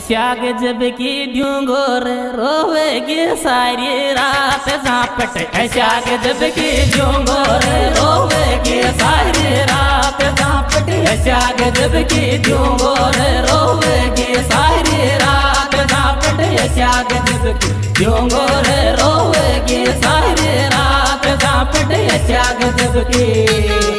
शाग जब की ढूंगोर रोवेगी सारी रात झापट शाग जब की ढूंगोर रोवेगी सारी रात झापट शाग जब की ढूंगोर रोवेगी सारी रात झापट शाग जब की ढूंगोर रोवेगी सारी रात झापट शाग जब की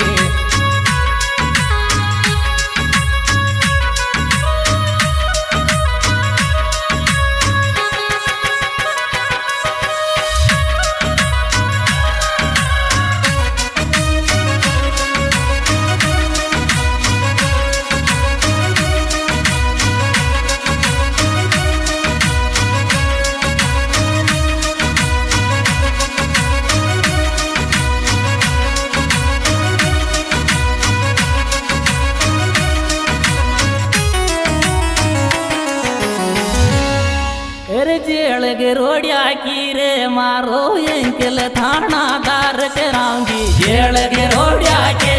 ಗರ್ಜೆಯೊಳಗೆ ರೋಡಿ ಹಾಕಿರೆ ಮಾರೋ ಎಂಕೆಲ ಥಾಣಾದಾರ ಕರಾಂಗಿ ಜೇಳಗೆ ರೋಡಿ ಹಾಕೆ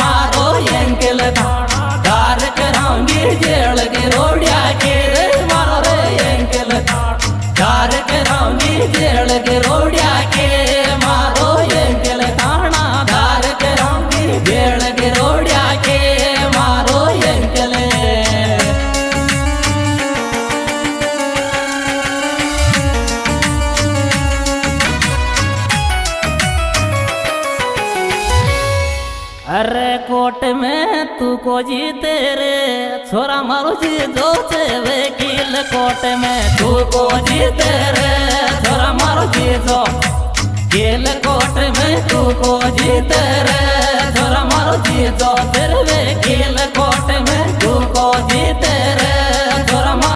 ಮಾರೋ ಎಂಕೆಲ ಥಾಣಾದಾರ ಕರಾಂಗಿ ಜೇಳಗೆ ರೋಡಿ ಹಾಕಿರೆ ಮಾರೋ ಎಂಕೆಲ ಥಾಣಾದಾರ ಕರಾಂಗಿ ಜೇಳಗೆ अरे कोट में तू को जीते रे छोरा मारो जी दो से वकील कोट में। तू को जीते रे छोरा मारो जी जो केल कोट में। तू को जीते रे छोरा मारो जी जो तेरे वकील